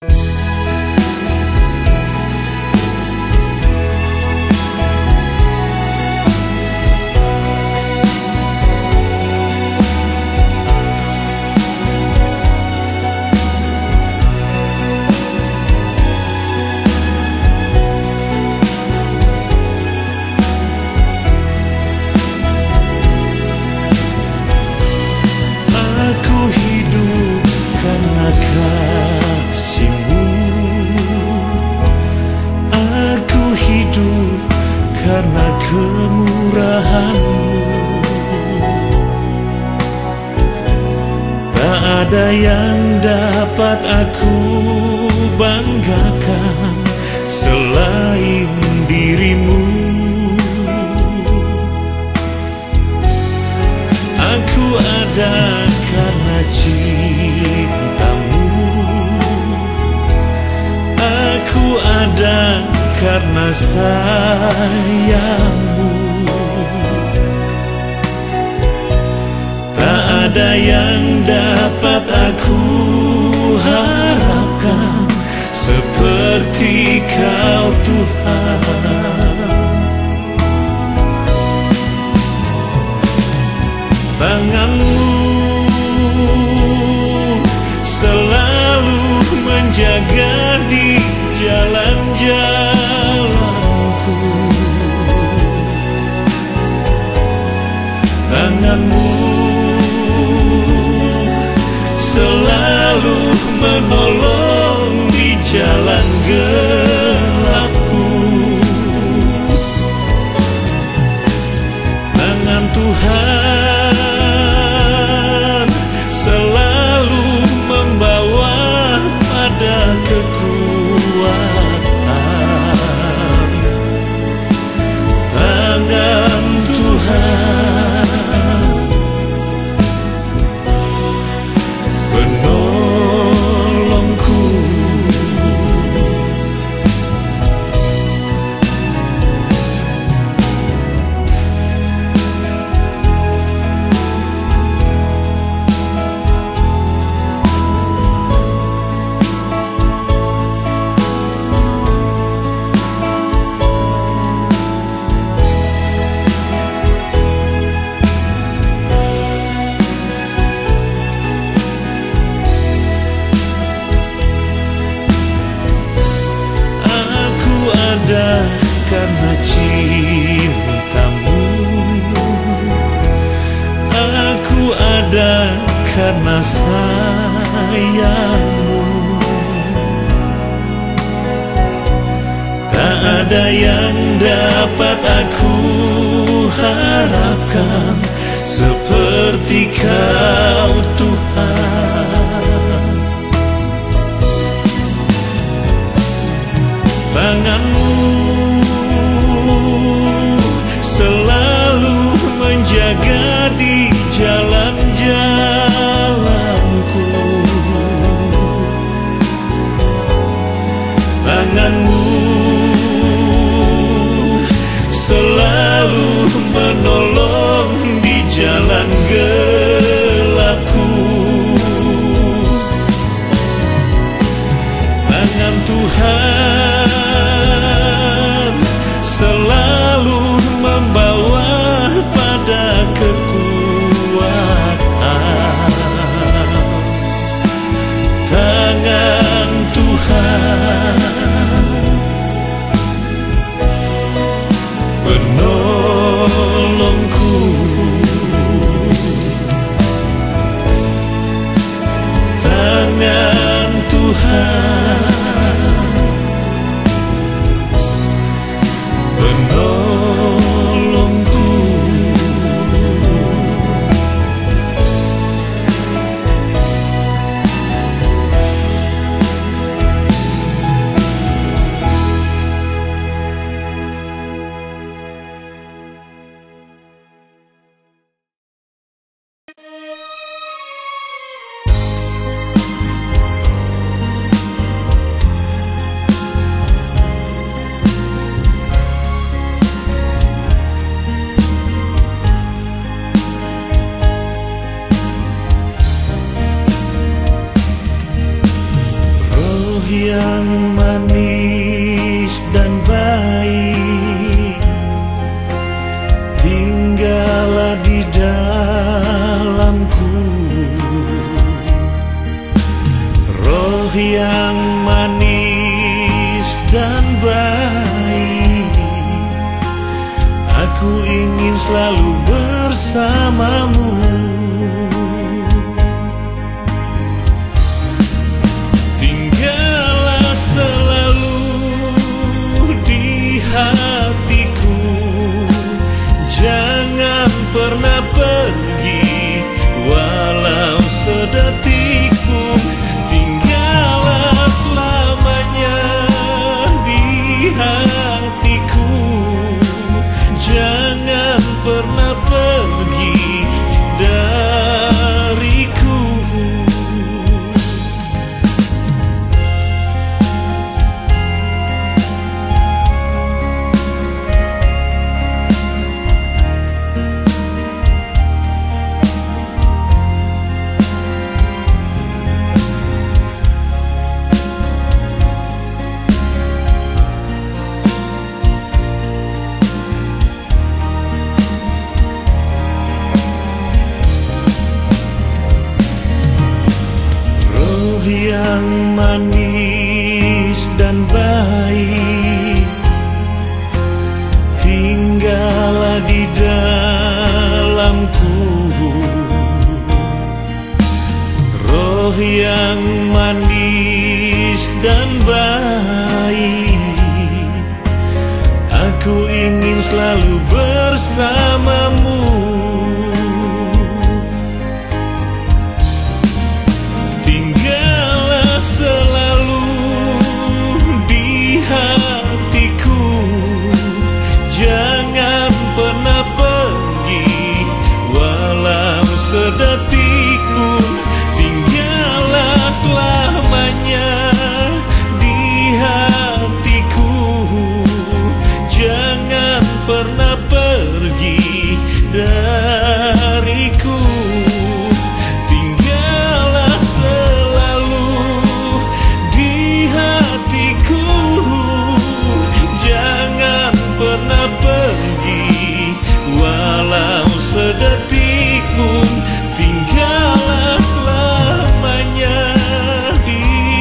Aku ada yang dapat aku banggakan Selain dirimu. Aku ada karena cintamu. Aku ada karena sayangmu ada yang dapat aku harapkan. Seperti kau Tuhan karena sayangmu. Tak ada yang dapat aku harapkan Seperti kau selalu menolong yang manis dan baik Tinggallah di dalamku Roh yang manis dan baik Aku ingin selalu bersamamu.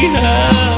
her.